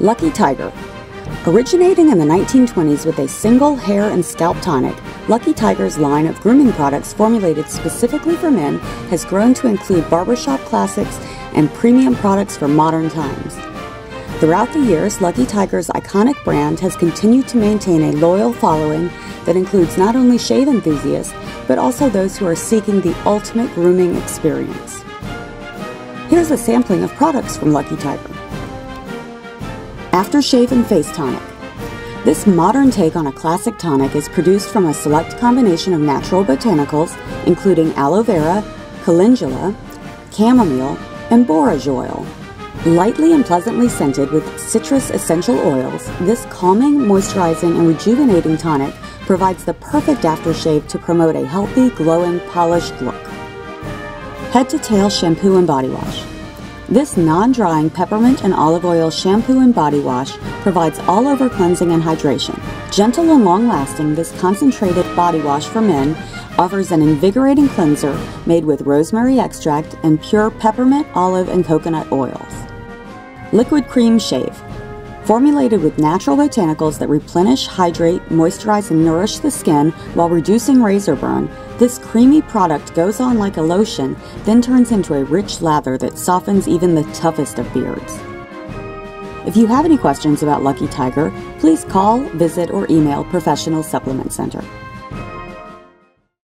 Lucky Tiger. Originating in the 1920s with a single hair and scalp tonic, Lucky Tiger's line of grooming products formulated specifically for men has grown to include barbershop classics and premium products for modern times. Throughout the years, Lucky Tiger's iconic brand has continued to maintain a loyal following that includes not only shave enthusiasts, but also those who are seeking the ultimate grooming experience. Here's a sampling of products from Lucky Tiger. Aftershave and Face Tonic. This modern take on a classic tonic is produced from a select combination of natural botanicals, including aloe vera, calendula, chamomile, and borage oil. Lightly and pleasantly scented with citrus essential oils, this calming, moisturizing, and rejuvenating tonic provides the perfect aftershave to promote a healthy, glowing, polished look. Head to tail shampoo and body wash. This non-drying peppermint and olive oil shampoo and body wash provides all-over cleansing and hydration. Gentle and long-lasting, this concentrated body wash for men offers an invigorating cleanser made with rosemary extract and pure peppermint, olive, and coconut oils. Liquid Cream Shave Formulated with natural botanicals that replenish, hydrate, moisturize, and nourish the skin while reducing razor burn, this creamy product goes on like a lotion, then turns into a rich lather that softens even the toughest of beards. If you have any questions about Lucky Tiger, please call, visit, or email Professional Supplement Center.